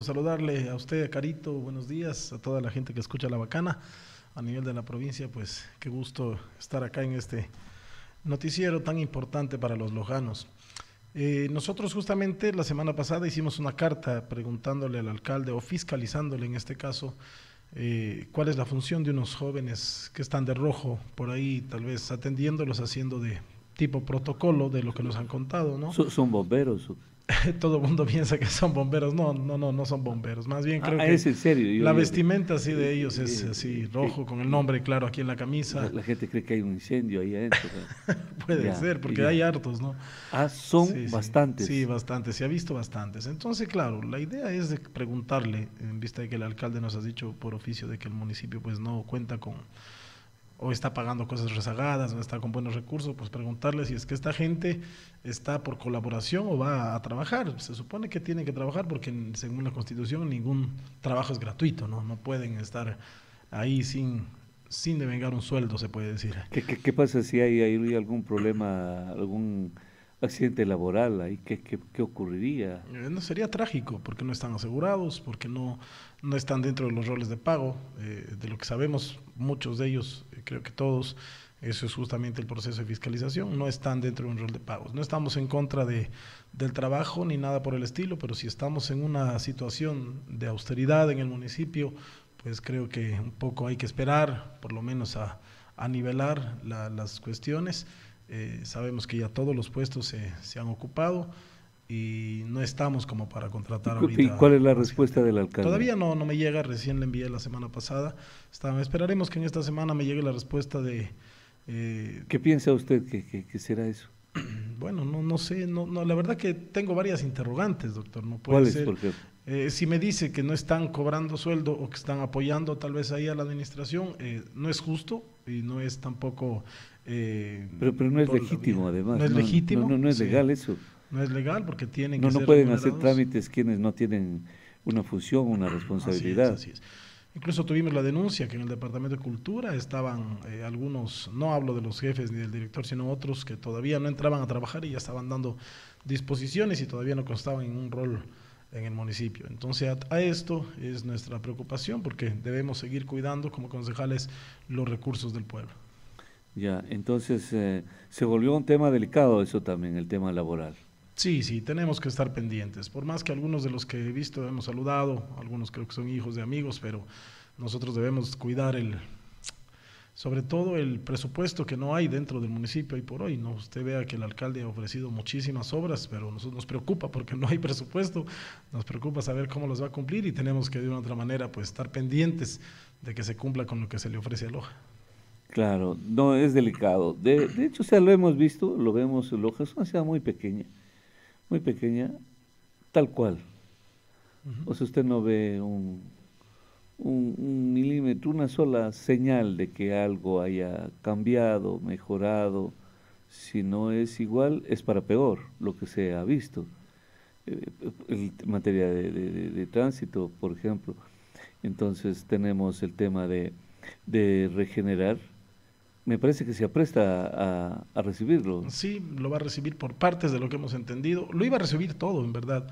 saludarle a usted, Carito, buenos días, a toda la gente que escucha La Bacana a nivel de la provincia, pues qué gusto estar acá en este noticiero tan importante para los lojanos. Eh, nosotros justamente la semana pasada hicimos una carta preguntándole al alcalde o fiscalizándole en este caso eh, cuál es la función de unos jóvenes que están de rojo por ahí, tal vez atendiéndolos, haciendo de tipo protocolo de lo que nos han contado, ¿no? Son, bomberos. todo el mundo piensa que son bomberos. No, no, no, no son bomberos. Más bien creo ah, que es en serio. la vestimenta así de ellos es así rojo con el nombre claro aquí en la camisa. La, gente cree que hay un incendio ahí adentro. Puede ser, porque hay hartos, ¿no? Ah, son bastantes. Sí, bastantes. Se ha visto bastantes. Entonces, claro, la idea es de preguntarle, en vista de que el alcalde nos ha dicho por oficio de que el municipio pues no cuenta con o está pagando cosas rezagadas, o está con buenos recursos, pues preguntarle si es que esta gente está por colaboración o va a trabajar. Se supone que tiene que trabajar porque según la Constitución ningún trabajo es gratuito, ¿no? No pueden estar ahí sin, sin devengar un sueldo, se puede decir. ¿Qué, qué, pasa si hay algún problema, algún accidente laboral ahí, ¿qué, qué, ocurriría? Eh, no sería trágico, porque no están asegurados, porque no, no están dentro de los roles de pago. Eh, de lo que sabemos, muchos de ellos, eh, creo que todos, eso es justamente el proceso de fiscalización, no están dentro de un rol de pagos. No estamos en contra de, del trabajo ni nada por el estilo, pero si estamos en una situación de austeridad en el municipio, pues creo que un poco hay que esperar, por lo menos a, a nivelar las cuestiones eh, sabemos que ya todos los puestos se, se, han ocupado y no estamos como para contratar ahorita. ¿Y cuál es la respuesta del alcalde? Todavía no, no me llega, recién le envié la semana pasada. esperaremos que en esta semana me llegue la respuesta de... Eh, ¿Qué piensa usted que, que, será eso? Bueno, no, no sé, no, no, la verdad que tengo varias interrogantes, doctor. No puede ¿Cuáles, por eh, si me dice que no están cobrando sueldo o que están apoyando tal vez ahí a la administración, eh, no es justo y no es tampoco eh, pero, pero no es legítimo, además. No es legítimo. No, es legal eso. No es legal porque tienen no, No pueden hacer trámites quienes no tienen una función, una responsabilidad. Así es, Incluso tuvimos la denuncia que en el Departamento de Cultura estaban eh, algunos, no hablo de los jefes ni del director, sino otros que todavía no entraban a trabajar y ya estaban dando disposiciones y todavía no constaban en un rol en el municipio. Entonces, a, esto es nuestra preocupación porque debemos seguir cuidando como concejales los recursos del pueblo. Ya, entonces eh, se volvió un tema delicado eso también, el tema laboral. Sí, sí, tenemos que estar pendientes. Por más que algunos de los que he visto hemos saludado, algunos creo que son hijos de amigos, pero nosotros debemos cuidar el, sobre todo el presupuesto que no hay dentro del municipio hoy por hoy. ¿no? Usted vea que el alcalde ha ofrecido muchísimas obras, pero nosotros nos preocupa porque no hay presupuesto, nos preocupa saber cómo los va a cumplir y tenemos que de una otra manera pues estar pendientes de que se cumpla con lo que se le ofrece a Loja. Claro, no es delicado. De, de hecho, o sea, lo hemos visto, lo vemos en Loja, es una ciudad muy pequeña, muy pequeña, tal cual. O sea, usted no ve un, un, milímetro, una sola señal de que algo haya cambiado, mejorado. Si no es igual, es para peor lo que se ha visto. Eh, en materia de, de, tránsito, por ejemplo. Entonces tenemos el tema de, de regenerar me parece que se apresta a, recibirlo. Sí, lo va a recibir por partes de lo que hemos entendido. Lo iba a recibir todo, en verdad.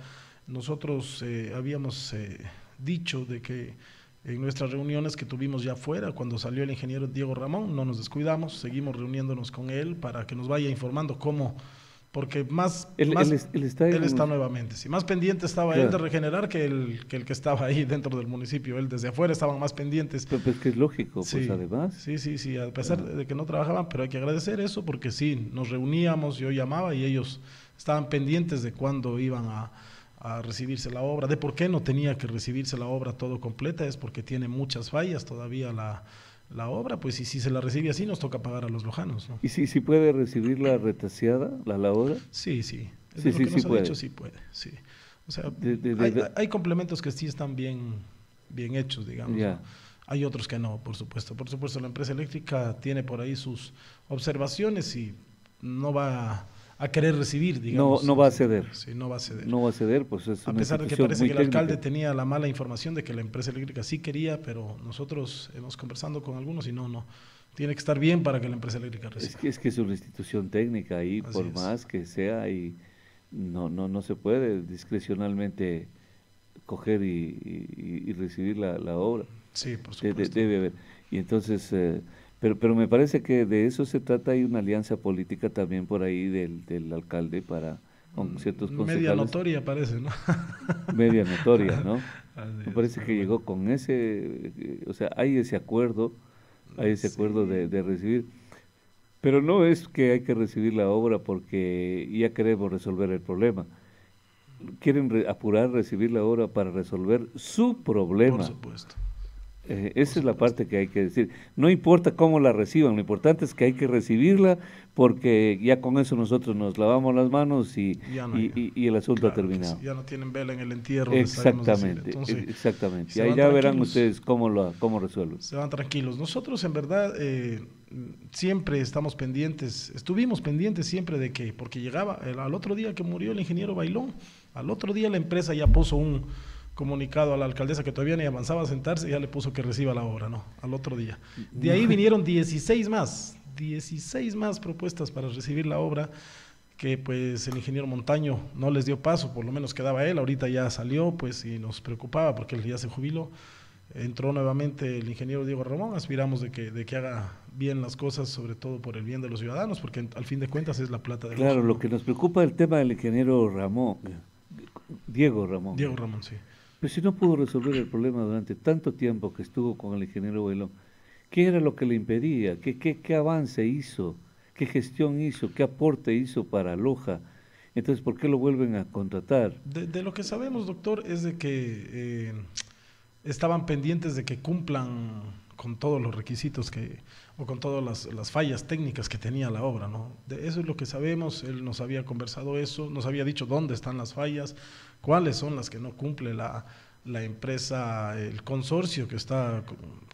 Nosotros eh, habíamos eh, dicho de que en nuestras reuniones que tuvimos ya afuera, cuando salió el ingeniero Diego Ramón, no nos descuidamos, seguimos reuniéndonos con él para que nos vaya informando cómo porque más, él, está, nuevamente. Sí, más pendiente estaba él de regenerar que el, que el que estaba ahí dentro del municipio. Él desde afuera estaban más pendientes. Pero pues que es lógico, pues además. Sí, sí, sí, a pesar de que no trabajaban, pero hay que agradecer eso porque sí, nos reuníamos, yo llamaba y ellos estaban pendientes de cuándo iban a, a recibirse la obra, de por qué no tenía que recibirse la obra todo completa, es porque tiene muchas fallas todavía la la obra, pues y si se la recibe así nos toca pagar a los lojanos. ¿no? ¿Y si, si puede recibirla retaseada, la, la obra? Sí, sí. sí, sí, sí puede. Dicho, sí puede, sí. O sea, hay, complementos que sí están bien, bien hechos, digamos. Hay otros que no, por supuesto. Por supuesto, la empresa eléctrica tiene por ahí sus observaciones y no va a querer recibir, digamos. No, no va a ceder. Sí, no va a ceder. No va a ceder, pues es A pesar de que parece que el alcalde tenía la mala información de que la empresa eléctrica sí quería, pero nosotros hemos conversando con algunos y no, no. Tiene que estar bien para que la empresa eléctrica reciba. Es que es, que es una institución técnica ahí, por más que sea, y no, no, no se puede discrecionalmente coger y, recibir la, obra. Sí, por supuesto. debe haber. Y entonces, eh, pero, pero me parece que de eso se trata, hay una alianza política también por ahí del, del alcalde para con mm, ciertos concejales. Media notoria parece, ¿no? Media notoria, ¿no? Me parece que llegó con ese, eh, o sea, hay ese acuerdo, hay ese acuerdo de, de recibir. Pero no es que hay que recibir la obra porque ya queremos resolver el problema quieren apurar, recibir la obra para resolver su problema. Por supuesto. Eh, esa es la parte que hay que decir. No importa cómo la reciban, lo importante es que hay que recibirla porque ya con eso nosotros nos lavamos las manos y, y, el asunto ha terminado. Ya no tienen vela en el entierro. Exactamente, exactamente. Y ahí ya verán ustedes cómo, lo, cómo resuelven. Se van tranquilos. Nosotros en verdad eh, siempre estamos pendientes, estuvimos pendientes siempre de que, porque llegaba al otro día que murió el ingeniero Bailón, al otro día la empresa ya puso un comunicado a la alcaldesa que todavía ni avanzaba a sentarse, ya le puso que reciba la obra, ¿no? Al otro día. De ahí vinieron 16 más, 16 más propuestas para recibir la obra que pues el ingeniero Montaño no les dio paso, por lo menos quedaba él, ahorita ya salió, pues y nos preocupaba porque él ya se jubiló. Entró nuevamente el ingeniero Diego Ramón, aspiramos de que, de que haga bien las cosas, sobre todo por el bien de los ciudadanos, porque al fin de cuentas es la plata de Claro, lo que nos preocupa el tema del ingeniero Ramón, Diego Ramón. Diego Ramón, sí. Pero si no pudo resolver el problema durante tanto tiempo que estuvo con el ingeniero Bailón, ¿qué era lo que le impedía? ¿Qué, qué, qué avance hizo? ¿Qué gestión hizo? ¿Qué aporte hizo para Loja? Entonces, ¿por qué lo vuelven a contratar? De, lo que sabemos, doctor, es de que eh, estaban pendientes de que cumplan con todos los requisitos que, o con todas las, las, fallas técnicas que tenía la obra, ¿no? De eso es lo que sabemos, él nos había conversado eso, nos había dicho dónde están las fallas, cuáles son las que no cumple la, la empresa, el consorcio que está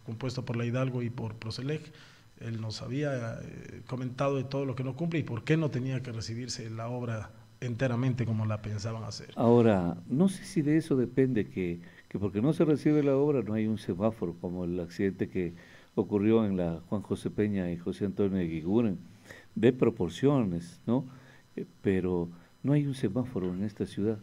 compuesto por la Hidalgo y por Procelec. Él nos había eh, comentado de todo lo que no cumple y por qué no tenía que recibirse la obra enteramente como la pensaban hacer. Ahora, no sé si de eso depende que, que porque no se recibe la obra no hay un semáforo como el accidente que ocurrió en la Juan José Peña y José Antonio de Guiguren, de proporciones, ¿no? Eh, pero no hay un semáforo en esta ciudad.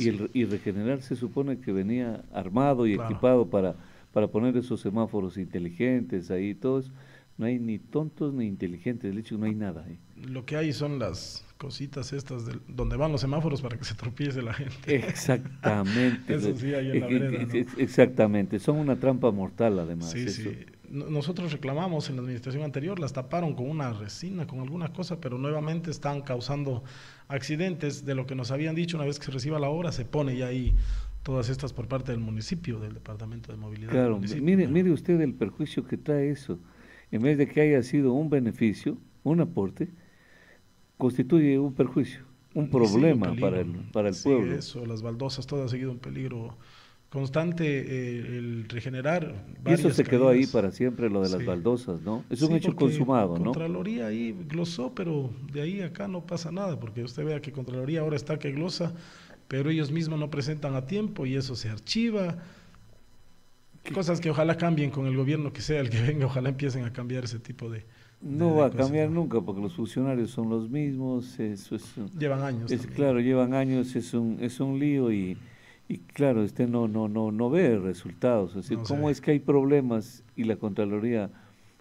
Y, el, y regenerar se supone que venía armado y equipado para, para poner esos semáforos inteligentes ahí, todos. No hay ni tontos ni inteligentes, de hecho no hay nada ahí. Lo que hay son las cositas estas de, donde van los semáforos para que se tropiece la gente. Exactamente. Eso sí, ahí en la vereda, Exactamente, son una trampa mortal además. Sí, sí. Nosotros reclamamos en la administración anterior, las taparon con una resina, con alguna cosa, pero nuevamente están causando accidentes de lo que nos habían dicho una vez que se reciba la obra, se pone ya ahí todas estas por parte del municipio, del Departamento de Movilidad. Claro, mire, mire usted el perjuicio que trae eso. En vez de que haya sido un beneficio, un aporte, constituye un perjuicio, un problema para el, para el sí, pueblo. Eso, las baldosas, todo ha seguido un peligro constante, eh, el regenerar. Y eso se quedó ahí para siempre, lo de las baldosas, ¿no? Es un hecho consumado, ¿no? Contraloría ahí glosó, pero de ahí acá no pasa nada, porque usted vea que Contraloría ahora está que glosa, pero ellos mismos no presentan a tiempo y eso se archiva. Cosas que ojalá cambien con el gobierno que sea el que venga, ojalá empiecen a cambiar ese tipo de, no va a cambiar nunca porque los funcionarios son los mismos. Eso es, llevan años. Es, claro, llevan años, es un, es un lío y, y claro, usted no, no, no, no ve resultados. Es ¿cómo es que hay problemas y la Contraloría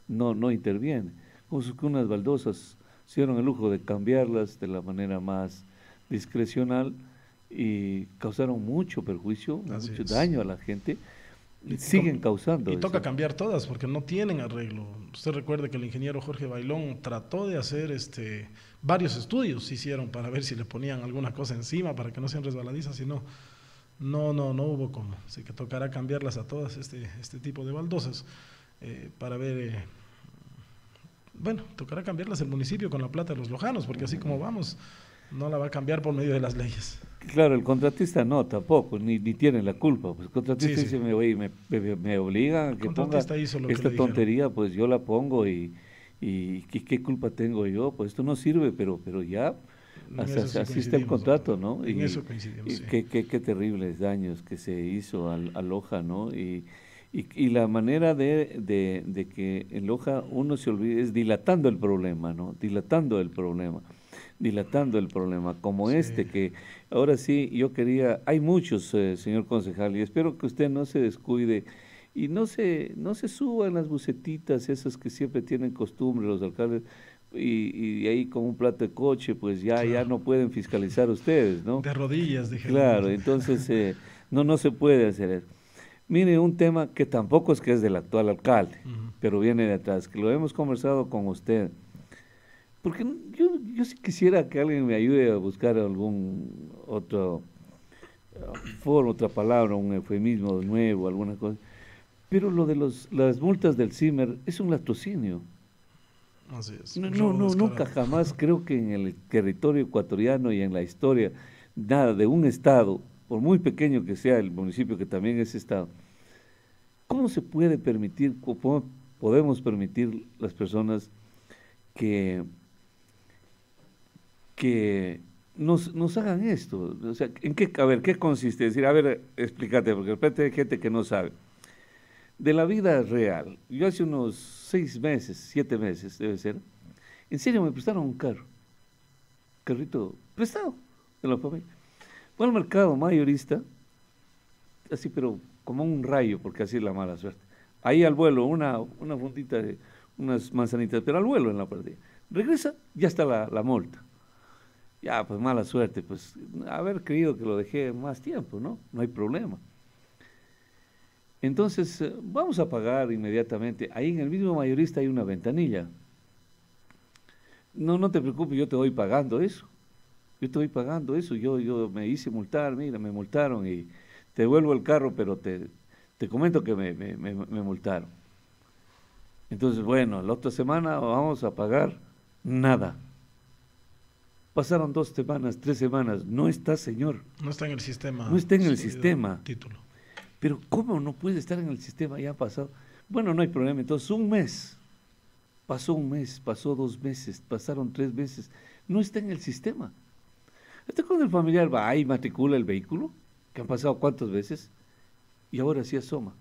no, no interviene? Como que unas baldosas se dieron el lujo de cambiarlas de la manera más discrecional y causaron mucho perjuicio, mucho daño a la gente siguen causando. Y toca cambiar todas porque no tienen arreglo. Usted recuerde que el ingeniero Jorge Bailón trató de hacer este varios estudios hicieron para ver si le ponían alguna cosa encima para que no sean resbaladizas y no no no no hubo como así que tocará cambiarlas a todas este este tipo de baldosas eh, para ver eh, bueno tocará cambiarlas el municipio con la plata de los lojanos porque así como vamos no la va a cambiar por medio de las leyes Claro, el contratista no, tampoco, ni, ni tiene la culpa. Pues el contratista dice, Me, me, me, me, obligan a que ponga esta tontería, pues yo la pongo y, y ¿qué, culpa tengo yo? Pues esto no sirve, pero, pero ya así está el contrato, ¿no? En y, eso coincidimos, qué, qué, qué, terribles daños que se hizo al, al Loja, ¿no? Y, Y, la manera de, de, que el hoja uno se olvide es dilatando el problema, ¿no? Dilatando el problema, dilatando el problema, como este que ahora sí yo quería, hay muchos, eh, señor concejal, y espero que usted no se descuide y no se, no se suban las bucetitas esas que siempre tienen costumbre los alcaldes y, y, ahí con un plato de coche, pues ya, ya no pueden fiscalizar ustedes, ¿no? De rodillas, dije. Claro, entonces eh, no, no se puede hacer eso. Mire, un tema que tampoco es que es del actual alcalde, pero viene de atrás, que lo hemos conversado con usted. Porque yo, yo sí quisiera que alguien me ayude a buscar algún otro uh, forma, otra palabra, un eufemismo nuevo, alguna cosa. Pero lo de los, las multas del CIMER es un latrocinio. Así es. No, no, no nunca jamás creo que en el territorio ecuatoriano y en la historia, nada de un Estado por muy pequeño que sea el municipio, que también es Estado, ¿cómo se puede permitir, cómo podemos permitir las personas que, que nos, nos hagan esto? O sea, ¿en qué, a ver, ¿qué consiste? decir, a ver, explícate, porque de repente hay gente que no sabe. De la vida real, yo hace unos seis meses, siete meses debe ser, en serio me prestaron un carro, carrito prestado de la familia fue al mercado mayorista, así pero como un rayo, porque así es la mala suerte. Ahí al vuelo, una, una de unas manzanitas, pero al vuelo en la partida. Regresa, ya está la, la multa. Ya, pues mala suerte, pues haber creído que lo dejé más tiempo, ¿no? No hay problema. Entonces, eh, vamos a pagar inmediatamente. Ahí en el mismo mayorista hay una ventanilla. No, no te preocupes, yo te voy pagando eso yo estoy pagando eso, yo, yo me hice multar, mira, me multaron y te devuelvo el carro, pero te, te comento que me, me, me, multaron. Entonces, bueno, la otra semana vamos a pagar nada. Pasaron dos semanas, tres semanas, no está, señor. No está en el sistema. No está en el sistema. Título. Pero ¿cómo no puede estar en el sistema? Ya ha pasado. Bueno, no hay problema. Entonces, un mes. Pasó un mes, pasó dos meses, pasaron tres meses. No está en el sistema. Este cuando el familiar va y matricula el vehículo, que han pasado cuántas veces, y ahora sí asoma,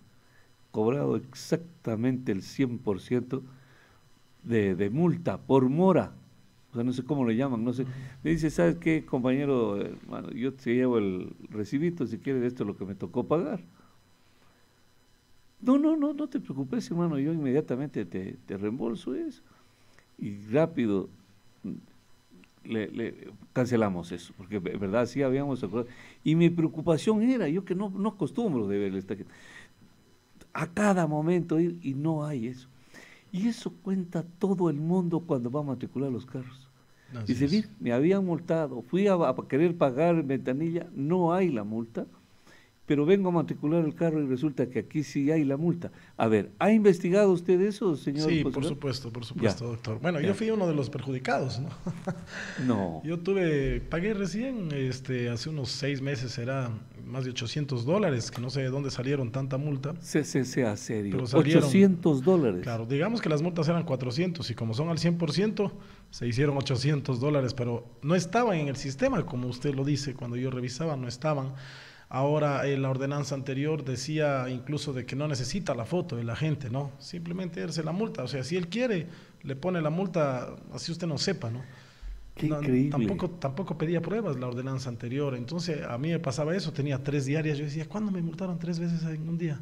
cobrado exactamente el 100% de, de multa por mora. O sea, no sé cómo le llaman, no sé. Me dice, ¿sabes qué, compañero? Hermano, yo te llevo el recibito, si quieres, esto es lo que me tocó pagar. No, no, no, no te preocupes, hermano, yo inmediatamente te, te reembolso eso. Y rápido, le, cancelamos eso, porque verdad sí habíamos Y mi preocupación era, yo que no, no acostumbro de ver esta a cada momento ir y no hay eso. Y eso cuenta todo el mundo cuando va a matricular los carros. Dice, me habían multado, fui a, a, querer pagar ventanilla, no hay la multa, pero vengo a matricular el carro y resulta que aquí sí hay la multa. A ver, ¿ha investigado usted eso, señor? Sí, por supuesto, por supuesto, doctor. Bueno, yo fui uno de los perjudicados, ¿no? no. Yo tuve, pagué recién, este, hace unos seis meses, era más de 800 dólares, que no sé de dónde salieron tanta multa. Se, se, sea serio, 800 dólares. Claro, digamos que las multas eran 400 y como son al 100%, se hicieron 800 dólares, pero no estaban en el sistema, como usted lo dice, cuando yo revisaba, no estaban. Ahora en la ordenanza anterior decía incluso de que no necesita la foto de la gente, ¿no? Simplemente darse la multa. O sea, si él quiere, le pone la multa, así usted no sepa, ¿no? Qué increíble. Tampoco, tampoco pedía pruebas la ordenanza anterior. Entonces a mí me pasaba eso, tenía tres diarias. Yo decía, ¿cuándo me multaron tres veces en un día?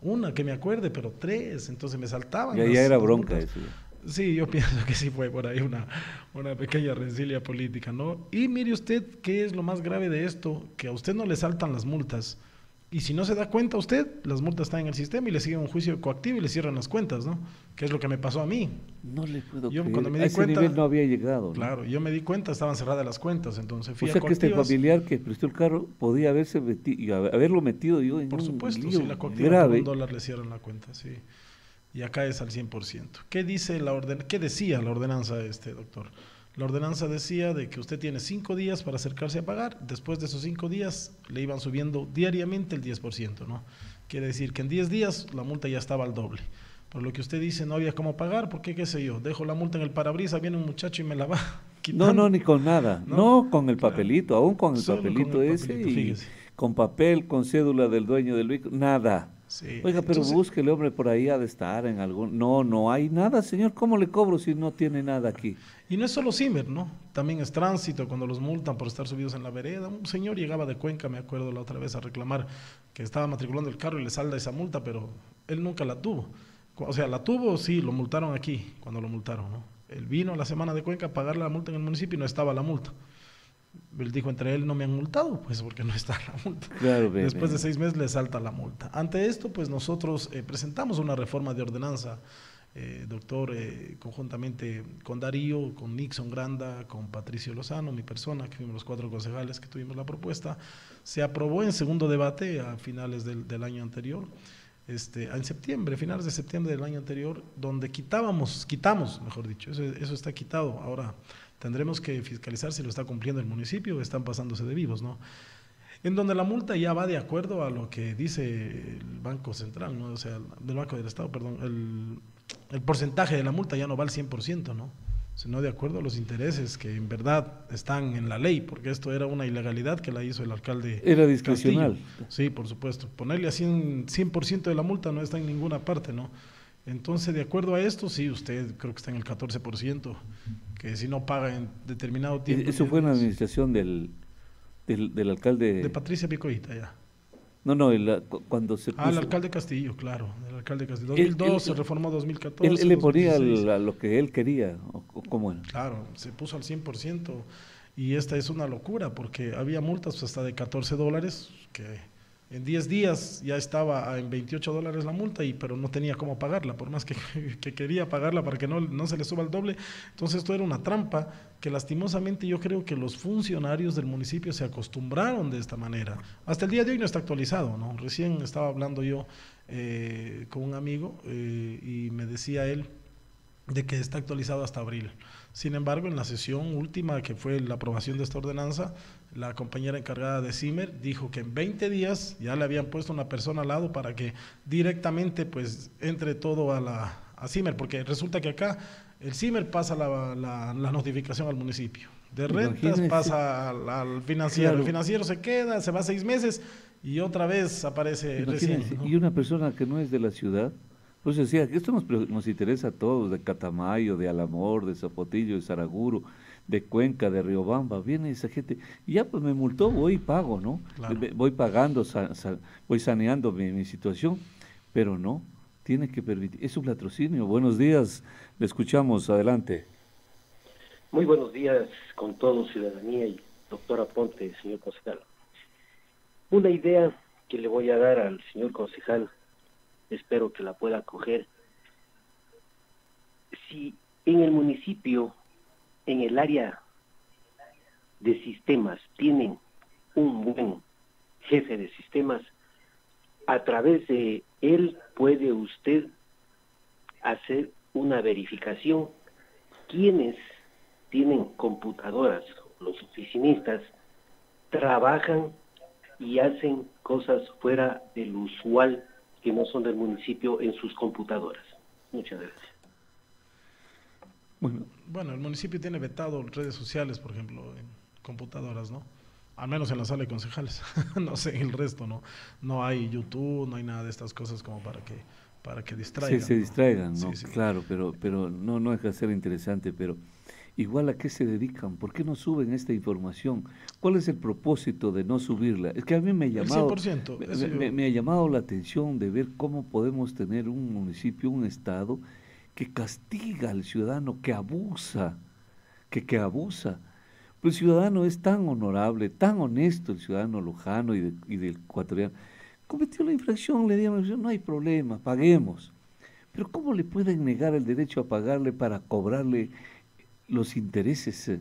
Una que me acuerde, pero tres. Entonces me saltaban. Ya, ya era bronca eso. Sí, yo pienso que sí fue por ahí una, una pequeña rencilia política, ¿no? Y mire usted qué es lo más grave de esto, que a usted no le saltan las multas. Y si no se da cuenta usted, las multas están en el sistema y le siguen un juicio coactivo y le cierran las cuentas, ¿no? Que es lo que me pasó a mí. No le puedo yo, creer. Cuando me di a ese cuenta, nivel no había llegado. Claro, yo me di cuenta, estaban cerradas las cuentas, entonces fui O sea que este familiar que prestó el carro podía haberse metido, haberlo metido yo en Por un supuesto, lío si la coactiva grave. un dólar le cierran la cuenta, sí y acá es al 100%. ¿Qué, dice la orden, ¿Qué decía la ordenanza este, doctor? La ordenanza decía de que usted tiene cinco días para acercarse a pagar, después de esos cinco días le iban subiendo diariamente el 10%, ¿no? Quiere decir que en 10 días la multa ya estaba al doble. Por lo que usted dice, no había cómo pagar, porque qué sé yo, dejo la multa en el parabrisas, viene un muchacho y me la va quitando. No, no, ni con nada, no, con el papelito, aún con el papelito ese, y con papel, con cédula del dueño del vehículo, nada. Oiga, pero búsquele, hombre, por ahí ha de estar en algún... No, no hay nada, señor. ¿Cómo le cobro si no tiene nada aquí? Y no es solo Cimer, ¿no? También es tránsito, cuando los multan por estar subidos en la vereda. Un señor llegaba de Cuenca, me acuerdo la otra vez, a reclamar que estaba matriculando el carro y le salda esa multa, pero él nunca la tuvo. O sea, la tuvo, sí, lo multaron aquí, cuando lo multaron, ¿no? Él vino la semana de Cuenca a pagar la multa en el municipio y no estaba la multa. Él dijo, entre él no me han multado, pues porque no está la multa. Después de seis meses le salta la multa. Ante esto, pues nosotros eh, presentamos una reforma de ordenanza, eh, doctor, eh, conjuntamente con Darío, con Nixon Granda, con Patricio Lozano, mi persona, que fuimos los cuatro concejales que tuvimos la propuesta. Se aprobó en segundo debate a finales del, del año anterior. Este, en septiembre, finales de septiembre del año anterior, donde quitábamos, quitamos, mejor dicho, eso, eso está quitado. Ahora, Tendremos que fiscalizar si lo está cumpliendo el municipio o están pasándose de vivos, ¿no? En donde la multa ya va de acuerdo a lo que dice el Banco Central, ¿no? O sea, del Banco del Estado, perdón, el, porcentaje de la multa ya no va al 100%, ¿no? Sino de acuerdo a los intereses que en verdad están en la ley, porque esto era una ilegalidad que la hizo el alcalde. Era discrecional. Sí, por supuesto. Ponerle así un 100% de la multa no está en ninguna parte, ¿no? Entonces, de acuerdo a esto, sí, usted creo que está en el 14% que si no paga en determinado tiempo. Eso fue en la administración del, del, alcalde. De Patricia Picoita, ya. No, no, cuando se puso... Ah, el alcalde Castillo, claro, el alcalde Castillo. 2002 se reformó 2014. Él, le ponía a lo que él quería, o, ¿cómo era? Claro, se puso al 100% y esta es una locura porque había multas hasta de 14 dólares que en 10 días ya estaba en 28 dólares la multa, y, pero no tenía cómo pagarla, por más que, quería pagarla para que no, no, se le suba el doble. Entonces esto era una trampa que lastimosamente yo creo que los funcionarios del municipio se acostumbraron de esta manera. Hasta el día de hoy no está actualizado, ¿no? Recién estaba hablando yo eh, con un amigo eh, y me decía él de que está actualizado hasta abril. Sin embargo, en la sesión última, que fue la aprobación de esta ordenanza, la compañera encargada de CIMER dijo que en 20 días ya le habían puesto una persona al lado para que directamente pues entre todo a la a CIMER, porque resulta que acá el CIMER pasa la, la, notificación al municipio. De rentas pasa al, financiero. El financiero se queda, se va seis meses y otra vez aparece recién. Y una persona que no es de la ciudad, pues decía, esto nos, nos interesa a todos, de Catamayo, de Alamor, de Zapotillo, de Saraguro, de Cuenca, de Riobamba, viene esa gente, y ya pues me multó, voy y pago, ¿no? Voy pagando, voy saneando mi, situación, pero no, tiene que permitir, es un latrocinio. Buenos días, le escuchamos, adelante. Muy buenos días con todos, ciudadanía y doctora Ponte, señor concejal. Una idea que le voy a dar al señor concejal espero que la pueda coger. Si en el municipio, en el área de sistemas, tienen un buen jefe de sistemas, a través de él puede usted hacer una verificación. Quienes tienen computadoras, los oficinistas, trabajan y hacen cosas fuera del usual que no son del municipio en sus computadoras. Muchas gracias. Bueno, el municipio tiene vetado redes sociales, por ejemplo, en computadoras, ¿no? Al menos en la sala de concejales. no sé, el resto, ¿no? No hay YouTube, no hay nada de estas cosas como para que para que distraigan. Sí, se distraigan, ¿no? Claro, pero pero no no deja de ser interesante, pero igual a qué se dedican, por qué no suben esta información, cuál es el propósito de no subirla. Es que a mí me ha llamado, me, ha llamado la atención de ver cómo podemos tener un municipio, un estado que castiga al ciudadano, que abusa, que, que abusa. Pues el ciudadano es tan honorable, tan honesto, el ciudadano lujano y, y del ecuatoriano. Cometió la infracción, le dieron, no hay problema, paguemos. Pero ¿cómo le pueden negar el derecho a pagarle para cobrarle los intereses. Eh,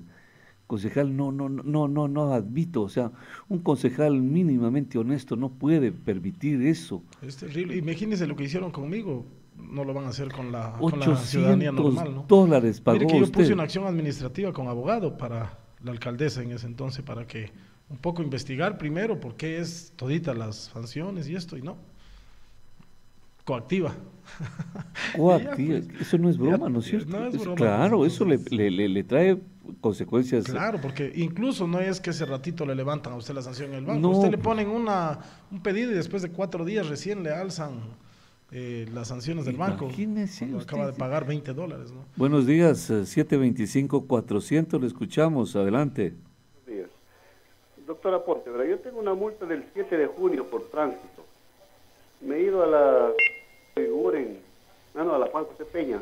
concejal, no, no, no, no, no admito, o sea, un concejal mínimamente honesto no puede permitir eso. Es terrible. Imagínense lo que hicieron conmigo. No lo van a hacer con la, ciudadanía normal, ¿no? dólares pagó Mire que yo puse una acción administrativa con abogado para la alcaldesa en ese entonces para que un poco investigar primero por qué es todita las sanciones y esto y no. Coactiva. Coactiva, pues, eso no es broma, ¿no es cierto? No es broma. Claro, eso le, le, le, trae consecuencias. Claro, porque incluso no es que ese ratito le levantan a usted la sanción en el banco. Usted le ponen una, un pedido y después de cuatro días recién le alzan eh, las sanciones del banco. acaba de pagar 20 dólares. ¿no? Buenos días, 725-400, eh, le escuchamos, adelante. Buenos días. Doctora Ponte, yo tengo una multa del 7 de junio por tránsito. Me he ido a la Figuren, no, no, a la Juan José Peña.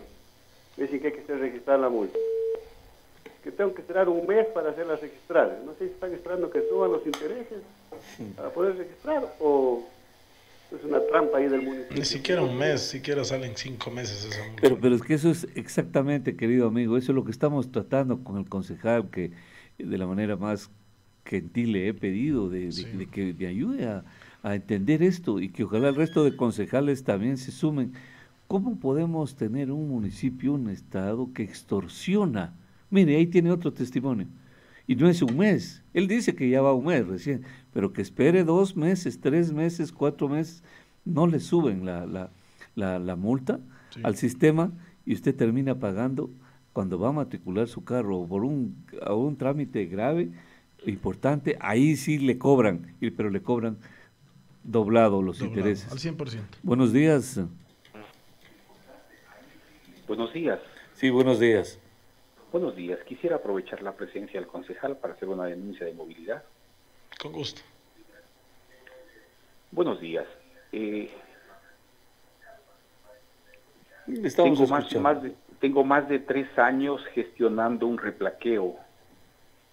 Me dicen que hay que registrar la multa. Que tengo que esperar un mes para hacerla registrar. No sé si están esperando que suban los intereses para poder registrar o es una trampa ahí del municipio. Ni siquiera un mes, siquiera salen cinco meses esa multa. Pero, pero es que eso es exactamente, querido amigo, eso es lo que estamos tratando con el concejal, que de la manera más gentil le he pedido de, que me ayude a, a, entender esto y que ojalá el resto de concejales también se sumen. ¿Cómo podemos tener un municipio, un estado que extorsiona? Mire, ahí tiene otro testimonio. Y no es un mes. Él dice que ya va un mes recién pero que espere dos meses, tres meses, cuatro meses, no le suben la, la, la, multa al sistema y usted termina pagando cuando va a matricular su carro por un, a un trámite grave, importante, ahí sí le cobran, pero le cobran doblado los intereses. Al 100%. Buenos días. Buenos días. Sí, buenos días. Buenos días. Quisiera aprovechar la presencia del concejal para hacer una denuncia de movilidad. Con gusto. Buenos días. Eh, tengo, más, de, tengo más de tres años gestionando un replaqueo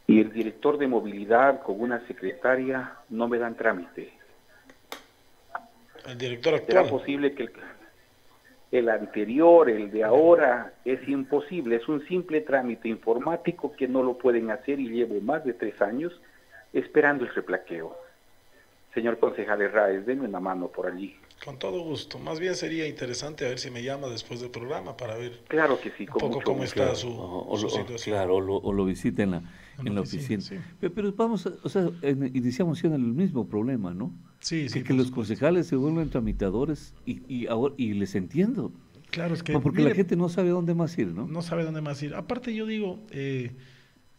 y el director de movilidad con una secretaria no me dan trámite. El director actual. ¿Será posible que el, el anterior, el de ahora, es imposible? Es un simple trámite informático que no lo pueden hacer y llevo más de tres años esperando el replaqueo. Señor concejal Herráez, denme una mano por allí. Con todo gusto. Más bien sería interesante a ver si me llama después del programa para ver claro que sí, un poco cómo está su, o, situación. Claro, o lo, visita en la, en, la oficina. Pero, vamos, o sea, iniciamos siendo el mismo problema, ¿no? Sí, sí. Que, los concejales se vuelven tramitadores y, y, ahora, y les entiendo. Claro, es que... Porque la gente no sabe dónde más ir, ¿no? No sabe dónde más ir. Aparte yo digo... Eh,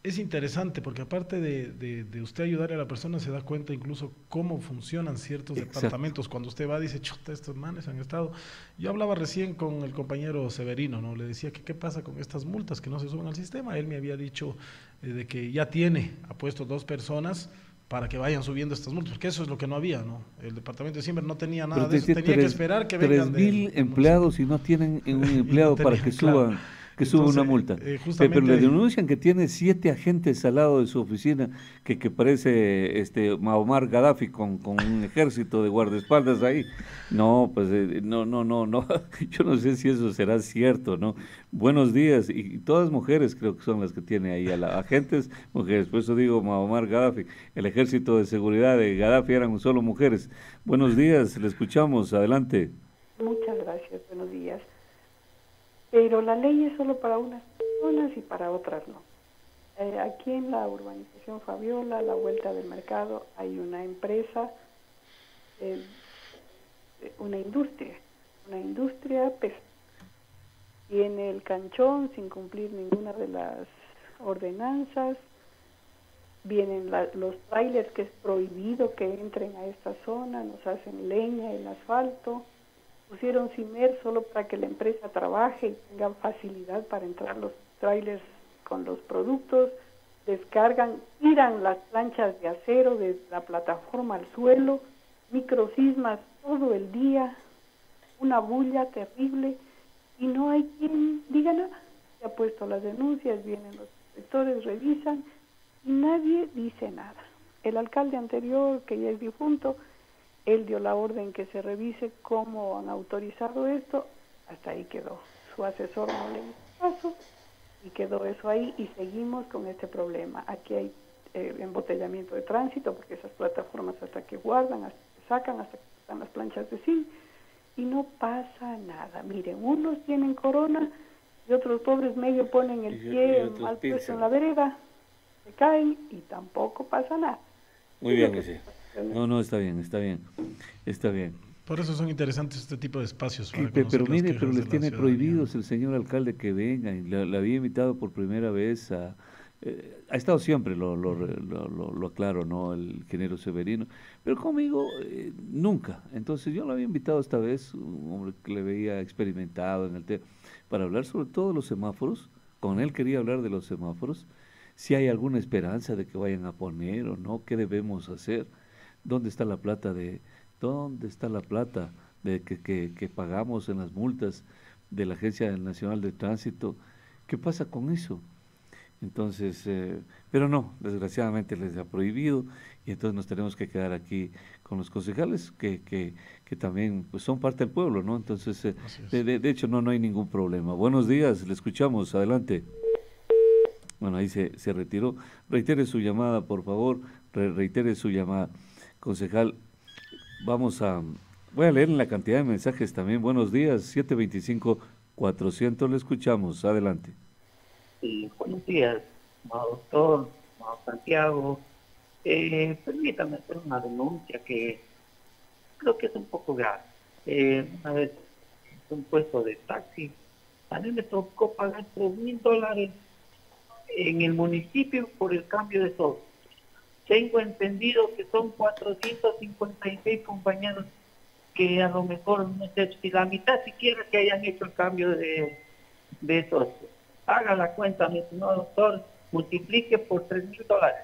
es interesante porque aparte de, de, usted ayudar a la persona, se da cuenta incluso cómo funcionan ciertos departamentos. Cuando usted va, dice, chuta, estos manes han estado. Yo hablaba recién con el compañero Severino, ¿no? Le decía que qué pasa con estas multas que no se suben al sistema. Él me había dicho eh, de que ya tiene, ha puesto dos personas para que vayan subiendo estas multas, porque eso es lo que no había, ¿no? El departamento de Simber no tenía nada de eso, tenía que esperar que vengan mil empleados y no tienen un empleado para que suban que sube una multa. Eh, pero le denuncian que tiene siete agentes al lado de su oficina que, que parece este Maomar Gaddafi con, con un ejército de guardaespaldas ahí. No, pues eh, no, no, no, no. Yo no sé si eso será cierto, ¿no? Buenos días. Y, todas mujeres creo que son las que tiene ahí, a la, agentes mujeres. Por eso digo Maomar Gaddafi. El ejército de seguridad de Gaddafi eran solo mujeres. Buenos días, le escuchamos. Adelante. Muchas gracias. Buenos días pero la ley es solo para unas personas y para otras no. Eh, aquí en la urbanización Fabiola, la vuelta del mercado, hay una empresa, eh, una industria, una industria pues, tiene el canchón sin cumplir ninguna de las ordenanzas, vienen los trailers que es prohibido que entren a esta zona, nos hacen leña, el asfalto, pusieron CIMER solo para que la empresa trabaje y tenga facilidad para entrar los trailers con los productos, descargan, tiran las planchas de acero de la plataforma al suelo, microsismas todo el día, una bulla terrible y no hay quien diga nada. Se ha puesto las denuncias, vienen los inspectores, revisan y nadie dice nada. El alcalde anterior, que ya es difunto, él dio la orden que se revise cómo han autorizado esto, hasta ahí quedó. Su asesor no le hizo caso y quedó eso ahí y seguimos con este problema. Aquí hay eh, embotellamiento de tránsito porque esas plataformas hasta que guardan, hasta que sacan, hasta que están las planchas de zinc y no pasa nada. Miren, unos tienen corona y otros pobres medio ponen el pie mal puesto en la vereda, se caen y tampoco pasa nada. Muy bien, sí. No, no, está bien, está bien, está bien. Por eso son interesantes este tipo de espacios. pero mire, pero les tiene prohibidos el señor alcalde que venga. Le, había invitado por primera vez a... Eh, ha estado siempre, lo, lo, lo, aclaro, ¿no? El ingeniero Severino. Pero conmigo, eh, nunca. Entonces yo lo había invitado esta vez, un hombre que le veía experimentado en el tema, para hablar sobre todo los semáforos. Con él quería hablar de los semáforos. Si hay alguna esperanza de que vayan a poner o no, qué debemos hacer, dónde está la plata de ¿Dónde está la plata de que, que, pagamos en las multas de la Agencia Nacional de Tránsito? ¿Qué pasa con eso? Entonces, eh, pero no, desgraciadamente les ha prohibido y entonces nos tenemos que quedar aquí con los concejales que, que, que también pues, son parte del pueblo, ¿no? Entonces, eh, de, de, hecho, no, no hay ningún problema. Buenos días, le escuchamos, adelante. Bueno, ahí se, se retiró. Reitere su llamada, por favor, reitere su llamada. Concejal, Vamos a, voy a leer la cantidad de mensajes también. Buenos días, 725-400, le escuchamos. Adelante. Sí, buenos días, doctor, Santiago. Eh, permítame hacer una denuncia que creo que es un poco grave. Eh, una vez un puesto de taxi, a mí me tocó pagar tres mil dólares en el municipio por el cambio de software tengo entendido que son 456 compañeros que a lo mejor, no sé si la mitad siquiera que hayan hecho el cambio de, de. Haga la cuenta, mi señor doctor, multiplique por 3 mil dólares.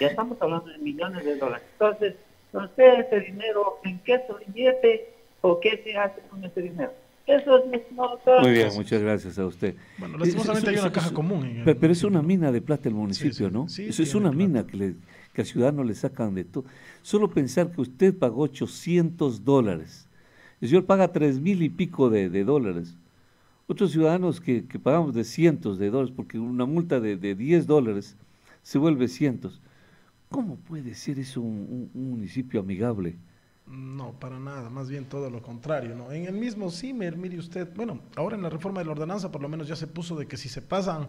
Ya estamos hablando de millones de dólares. Entonces, no sé ese dinero, en qué se invierte o qué se hace con ese dinero. Eso es Muy bien, muchas gracias a usted. Bueno, lastimosamente hay una caja común. pero, es una mina de plata el municipio, ¿no? Eso es una mina que, le, que al ciudadano le sacan de todo. Solo pensar que usted pagó 800 dólares. El señor paga tres mil y pico de, dólares. Otros ciudadanos que, pagamos de cientos de dólares, porque una multa de, de 10 dólares se vuelve cientos. ¿Cómo puede ser eso un municipio amigable? No, para nada, más bien todo lo contrario. ¿no? En el mismo CIMER, mire usted, bueno, ahora en la reforma de la ordenanza por lo menos ya se puso de que si se pasan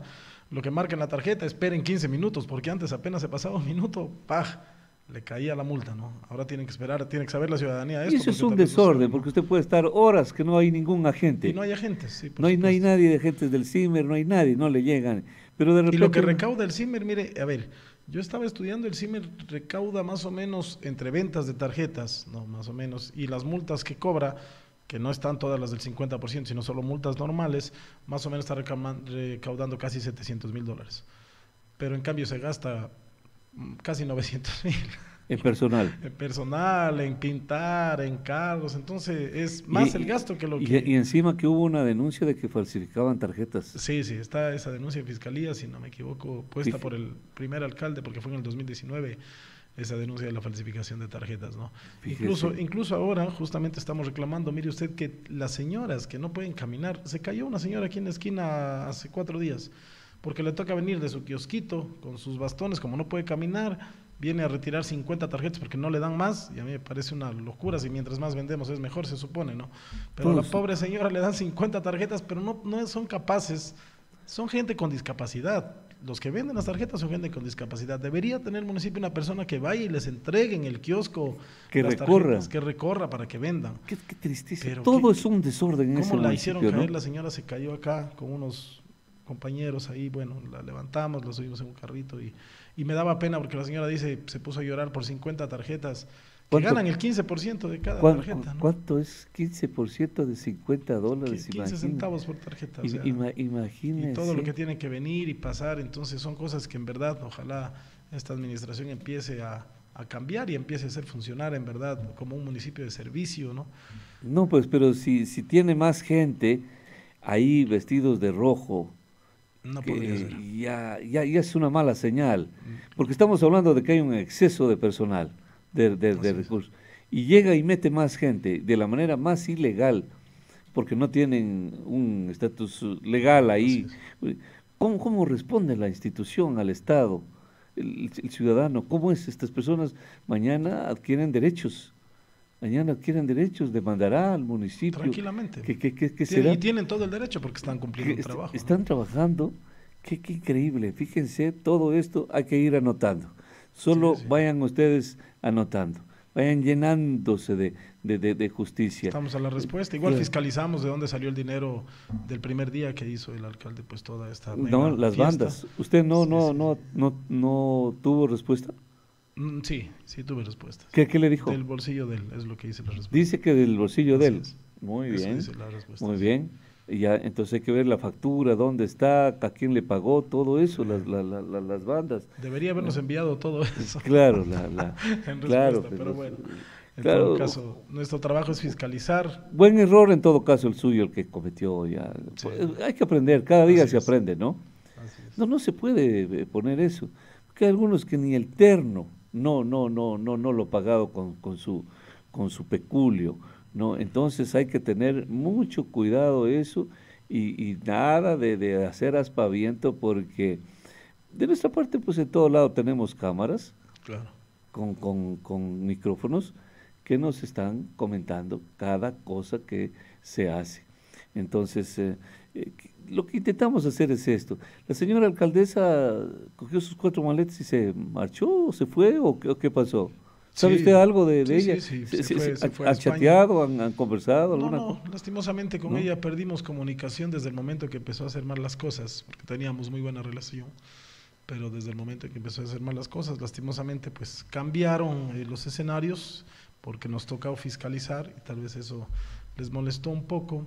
lo que marca en la tarjeta, esperen 15 minutos, porque antes apenas se pasaba un minuto, ¡pah! le caía la multa, ¿no? Ahora tienen que esperar, tiene que saber la ciudadanía esto. eso es un desorden, porque usted puede estar horas que no hay ningún agente. Y no hay agentes, sí. No hay, no hay nadie de agentes del CIMER, no hay nadie, no le llegan. Pero de repente... Y lo que recauda el CIMER, mire, a ver, yo estaba estudiando, el CIMER recauda más o menos entre ventas de tarjetas, no, más o menos, y las multas que cobra, que no están todas las del 50%, sino solo multas normales, más o menos está recaudando casi 700 mil dólares. Pero en cambio se gasta mm, casi 900 mil. En personal. En personal, en pintar, en carros. Entonces es más el gasto que lo que... Y, encima que hubo una denuncia de que falsificaban tarjetas. Sí, sí, está esa denuncia en fiscalía, si no me equivoco, puesta por el primer alcalde, porque fue en el 2019 esa denuncia de la falsificación de tarjetas, ¿no? Incluso, incluso ahora justamente estamos reclamando, mire usted que las señoras que no pueden caminar, se cayó una señora aquí en la esquina hace cuatro días, porque le toca venir de su kiosquito con sus bastones, como no puede caminar, viene a retirar 50 tarjetas porque no le dan más, y a mí me parece una locura, si mientras más vendemos es mejor, se supone, ¿no? Pero a la pobre señora le dan 50 tarjetas, pero no, no son capaces, son gente con discapacidad. Los que venden las tarjetas son gente con discapacidad. Debería tener el municipio una persona que vaya y les entregue en el kiosco que recorra, que recorra para que vendan. Qué, tristeza. Todo es un desorden. En ¿Cómo la hicieron caer? La señora se cayó acá con unos compañeros ahí. Bueno, la levantamos, la subimos en un carrito y y me daba pena porque la señora dice, se puso a llorar por 50 tarjetas, que ganan el 15% de cada tarjeta. ¿Cuánto es 15% de 50 dólares? 15 centavos por tarjeta. imagínese. Y todo lo que tiene que venir y pasar, entonces son cosas que en verdad, ojalá esta administración empiece a, a cambiar y empiece a ser funcionar en verdad como un municipio de servicio, ¿no? No, pues, pero si, si tiene más gente ahí vestidos de rojo, no Ya, ya, ya, es una mala señal, porque estamos hablando de que hay un exceso de personal, de, de, recursos, y llega y mete más gente de la manera más ilegal, porque no tienen un estatus legal ahí. ¿Cómo, ¿Cómo, responde la institución al Estado, el, ciudadano? ¿Cómo es? Estas personas mañana adquieren derechos mañana adquieren derechos, demandará al municipio. Tranquilamente. Y tienen todo el derecho porque están cumpliendo el trabajo. Están trabajando. Qué, increíble. Fíjense, todo esto hay que ir anotando. Solo vayan ustedes anotando. vayan llenándose de, de, de, justicia. Estamos a la respuesta. Igual fiscalizamos de dónde salió el dinero del primer día que hizo el alcalde, pues toda esta. No, las bandas. ¿Usted no, no, no, no, no tuvo respuesta? Mm, sí, sí tuve respuesta. ¿Qué, ¿Qué, le dijo? Del bolsillo de él, es lo que dice la respuesta. Dice que del bolsillo de él. Muy bien. Muy bien. Y ya, entonces hay que ver la factura, dónde está, a quién le pagó, todo eso, las, las bandas. Debería habernos enviado todo eso. Claro, la, claro, pero, bueno. En todo caso, nuestro trabajo es fiscalizar. Buen error en todo caso el suyo, el que cometió ya. Pues, hay que aprender, cada día se aprende, ¿no? No, no se puede eh, poner eso. Porque hay algunos que ni el terno, no, no, no, no, no lo pagado con, con su con su peculio ¿no? Entonces hay que tener mucho cuidado eso y, nada de, hacer aspaviento porque de nuestra parte pues en todo lado tenemos cámaras con, con, micrófonos que nos están comentando cada cosa que se hace. Entonces, eh, eh, lo que intentamos hacer es esto. La señora alcaldesa cogió sus cuatro maletas y se marchó, o se fue, o qué pasó? ¿Sabe usted algo de, ella? Sí, sí, ¿Ha chateado? Han, conversado? No, no, lastimosamente con ella perdimos comunicación desde el momento que empezó a hacer mal las cosas, porque teníamos muy buena relación, pero desde el momento que empezó a hacer mal las cosas, lastimosamente pues cambiaron eh, los escenarios, porque nos tocó fiscalizar y tal vez eso les molestó un poco.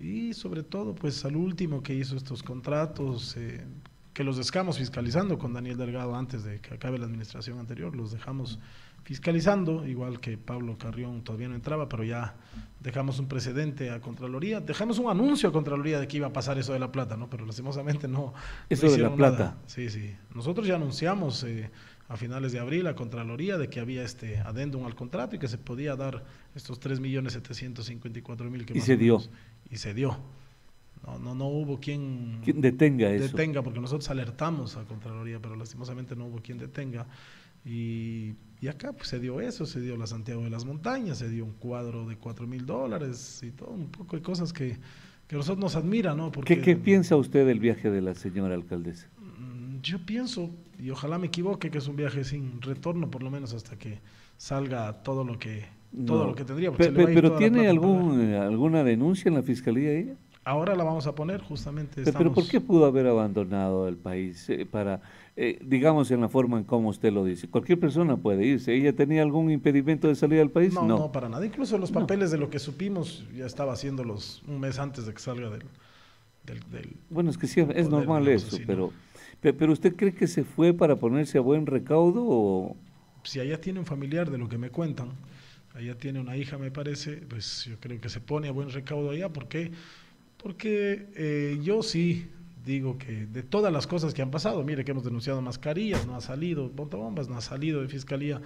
Y sobre todo, pues al último que hizo estos contratos, eh, que los dejamos fiscalizando con Daniel Delgado antes de que acabe la administración anterior, los dejamos fiscalizando, igual que Pablo Carrión todavía no entraba, pero ya dejamos un precedente a Contraloría, dejamos un anuncio a Contraloría de que iba a pasar eso de la plata, ¿no? Pero lastimosamente no. Eso de la plata. Sí, sí. Nosotros ya anunciamos eh, a finales de abril a Contraloría de que había este adendum al contrato y que se podía dar estos 3.754.000 que Y se dio. Y se dio. No, no, no hubo quien, ¿Quién detenga eso. Detenga, porque nosotros alertamos a Contraloría, pero lastimosamente no hubo quien detenga. Y, acá pues, se dio eso, se dio la Santiago de las Montañas, se dio un cuadro de cuatro mil dólares y todo, un poco de cosas que, que nosotros nos admira, ¿no? Porque, ¿Qué, piensa usted del viaje de la señora alcaldesa? Mm, yo pienso, y ojalá me equivoque, que es un viaje sin retorno, por lo menos hasta que salga todo lo que todo lo que tendría. Pero, ¿tiene algún, eh, alguna denuncia en la fiscalía ella? Ahora la vamos a poner justamente. Pero ¿por qué pudo haber abandonado el país eh, para eh, digamos en la forma en cómo usted lo dice. Cualquier persona puede irse. ¿Ella tenía algún impedimento de salir al país? No, no, para nada. Incluso los papeles de lo que supimos ya estaba haciéndolos un mes antes de que salga del... del, bueno, es que sí, es normal eso, pero, pero ¿usted cree que se fue para ponerse a buen recaudo o...? Si allá tiene un familiar de lo que me cuentan, allá tiene una hija me parece, pues yo creo que se pone a buen recaudo allá. ¿Por qué? Porque eh, yo sí digo que de todas las cosas que han pasado, mire que hemos denunciado mascarillas, no ha salido, bombas, no ha salido de fiscalía,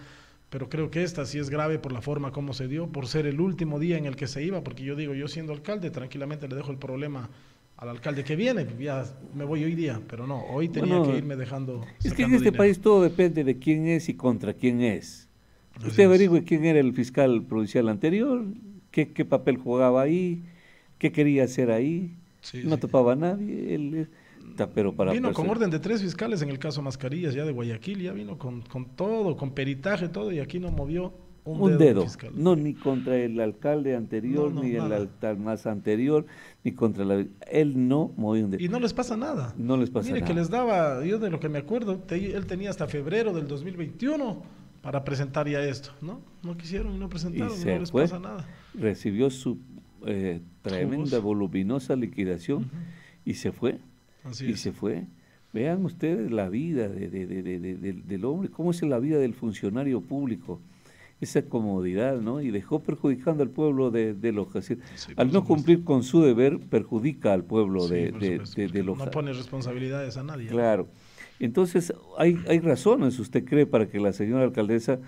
pero creo que esta sí es grave por la forma como se dio, por ser el último día en el que se iba, porque yo digo, yo siendo alcalde, tranquilamente le dejo el problema al alcalde que viene, ya me voy hoy día, pero no, hoy tenía que irme dejando. Es que en este país todo depende de quién es y contra quién es. Usted averigüe quién era el fiscal provincial anterior, qué, qué papel jugaba ahí, qué quería hacer ahí no topaba a nadie. Él, pero para vino con orden de tres fiscales en el caso Mascarillas, ya de Guayaquil, ya vino con, con todo, con peritaje, todo, y aquí no movió un, dedo. No, ni contra el alcalde anterior, ni el alcalde más anterior, ni contra la. Él no movió un dedo. Y no les pasa nada. No les pasa Mire nada. que les daba, yo de lo que me acuerdo, él tenía hasta febrero del 2021 para presentar ya esto, ¿no? No quisieron y no presentaron, y no les pasa nada. Recibió su eh, tremenda, voluminosa liquidación y se fue. y se fue. Vean ustedes la vida de, del hombre, cómo es la vida del funcionario público, esa comodidad, ¿no? Y dejó perjudicando al pueblo de, Loja. al no cumplir con su deber, perjudica al pueblo de, de, Loja. No pone responsabilidades a nadie. Claro. Entonces, hay, hay razones, usted cree, para que la señora alcaldesa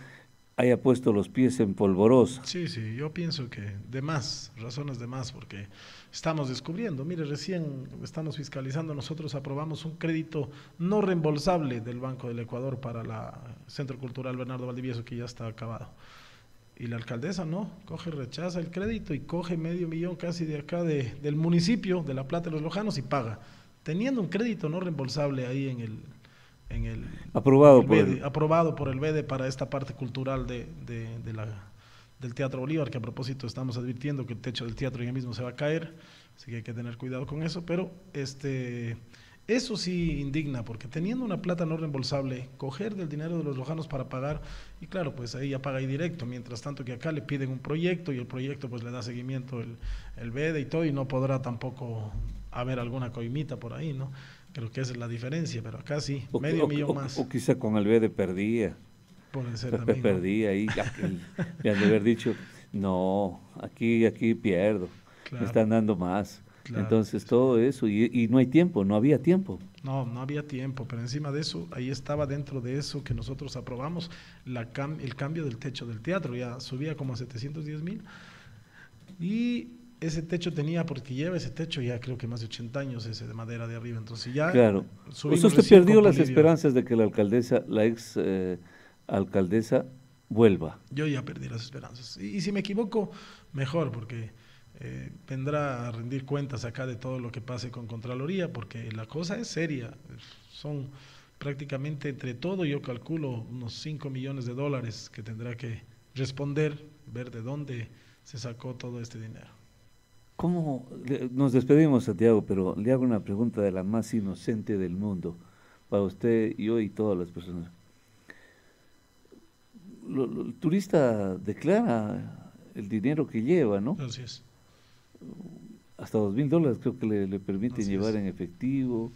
haya puesto los pies en polvorosa. Sí, sí, yo pienso que de más, razones de más, porque estamos descubriendo. Mire, recién estamos fiscalizando, nosotros aprobamos un crédito no reembolsable del Banco del Ecuador para la Centro Cultural Bernardo Valdivieso, que ya está acabado. Y la alcaldesa no, coge, rechaza el crédito y coge medio millón casi de acá de, del municipio, de La Plata de los Lojanos, y paga, teniendo un crédito no reembolsable ahí en el, en el aprobado el por el- aprobado por el BEDE para esta parte cultural de, de- de la, del Teatro Bolívar, que a propósito estamos advirtiendo que el techo del teatro ya mismo se va a caer, así que hay que tener cuidado con eso, pero este eso sí indigna, porque teniendo una plata no reembolsable, coger del dinero de los lojanos para pagar, y claro, pues ahí ya paga ahí directo, mientras tanto que acá le piden un proyecto y el proyecto pues le da seguimiento el, el BEDE y todo, y no podrá tampoco haber alguna coimita por ahí, ¿no? Creo que esa es la diferencia, pero acá sí, o, medio o- millón o- más. o quizá con el BD perdía. Puede ser también, perdía ahí. Le han de haber dicho, no, aquí, aquí pierdo. Claro. Me están dando más. Claro, Entonces todo eso, y, y no hay tiempo, no había tiempo. No, no había tiempo, pero encima de eso, ahí estaba dentro de eso que nosotros aprobamos, la cam- el cambio del techo del teatro, ya subía como a 710 mil. Y ese techo tenía, porque lleva ese techo ya creo que más de 80 años, ese de madera de arriba, entonces ya... Claro. Sea, usted perdió las esperanzas de que la alcaldesa, la ex eh, alcaldesa, vuelva. Yo ya perdí las esperanzas. Y, y si me equivoco, mejor, porque eh, vendrá a rendir cuentas acá de todo lo que pase con Contraloría, porque la cosa es seria. Son prácticamente entre todo, yo calculo unos 5 millones de dólares que tendrá que responder, ver de dónde se sacó todo este dinero. ¿Cómo? Nos despedimos, Santiago, pero le hago una pregunta de la más inocente del mundo, para usted, yo y todas las personas. Lo- lo- el turista declara el dinero que lleva, ¿no? Así es. Hasta dos mil dólares creo que le, le permiten Así llevar es. en efectivo,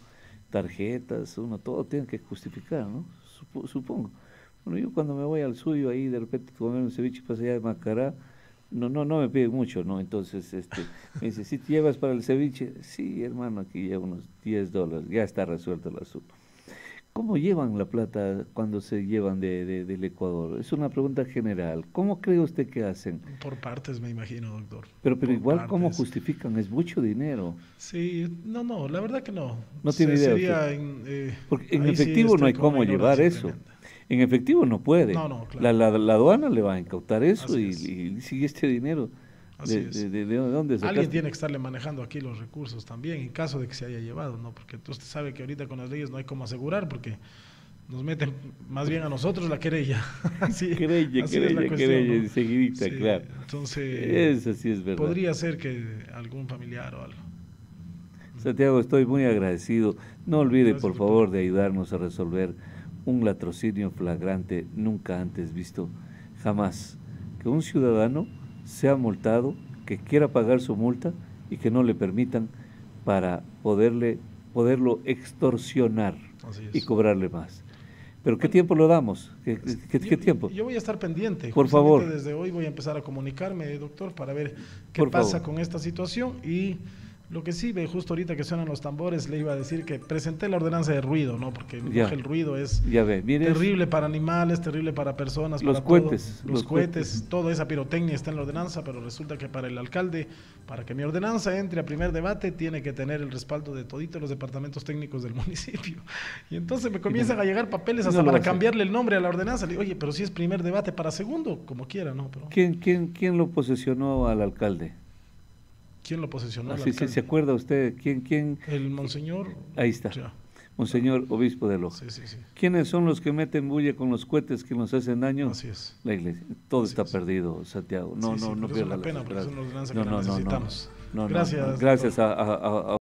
tarjetas, uno, todo tiene que justificar, ¿no? Supo- supongo. Bueno, yo cuando me voy al suyo ahí, de repente comer un ceviche pasa allá de Macará, no, no, no me pide mucho, ¿no? Entonces, este, me dice, ¿sí te llevas para el ceviche? Sí, hermano, aquí llevo unos 10 dólares, ya está resuelto el asunto. ¿Cómo llevan la plata cuando se llevan de, de- del Ecuador? Es una pregunta general. ¿Cómo cree usted que hacen? Por partes, me imagino, doctor. Pero, pero Por igual, ¿cómo justifican? Es mucho dinero. Sí, no, no, la verdad que no. No tiene Se- idea sería en, eh, Porque en sí efectivo no estoy hay cómo llevar eso. tremenda. En efectivo no puede. No, no, claro. la, la, la aduana le va a incautar eso y, es. y sigue este dinero. Así De, es. de- de- de dónde Alguien tiene que estarle manejando aquí los recursos también, en caso de que se haya llevado, ¿no? Porque usted sabe que ahorita con las leyes no hay cómo asegurar, porque nos meten más bien a nosotros la querella. Sí, Querella, así querella, cuestión, querella, ¿no? enseguidita, Sí, claro. Entonces, Eso sí es verdad. podría ser que algún familiar o algo. Santiago, estoy muy agradecido. No olvide, Gracias, por favor, de ayudarnos a resolver un latrocinio flagrante nunca antes visto, jamás. Que un ciudadano sea multado, que quiera pagar su multa y que no le permitan para poderle, poderlo extorsionar y cobrarle más. Pero ¿qué tiempo lo damos? ¿Qué, qué- qué Yo- tiempo? Yo voy a estar pendiente. Por favor. Desde hoy voy a empezar a comunicarme, doctor, para ver qué Por pasa favor. con esta situación. Y lo que sí ve, justo ahorita que suenan los tambores, le iba a decir que presenté la ordenanza de ruido, ¿no? Porque Ya. el ruido es Ya ve, mire, terrible para animales, terrible para personas. Los para cohetes, todo. los Los, cohetes, cohetes. toda esa pirotecnia está en la ordenanza, pero resulta que para el alcalde, para que mi ordenanza entre a primer debate, tiene que tener el respaldo de toditos los departamentos técnicos del municipio. Y entonces me comienzan a llegar papeles hasta para cambiarle el nombre a la ordenanza. Le digo, oye, pero si es primer debate para segundo, como quiera, ¿no? Pero ¿quién, quién, quién lo posesionó al alcalde? ¿Quién lo posesionó? Ah, sí? ¿Se acuerda usted? ¿Quién, quién? El monseñor. Ahí está. Ya, Monseñor Obispo de Loja. Sí, sí, sí. ¿Quiénes son los que meten bulla con los cohetes que nos hacen daño? Así es. La iglesia. Todo Así está es. perdido, Santiago. No, no, no pero es una la pena, porque es esperanza. una ordenanza No, que no, no, no. necesitamos. No, no, no. Gracias, Gracias a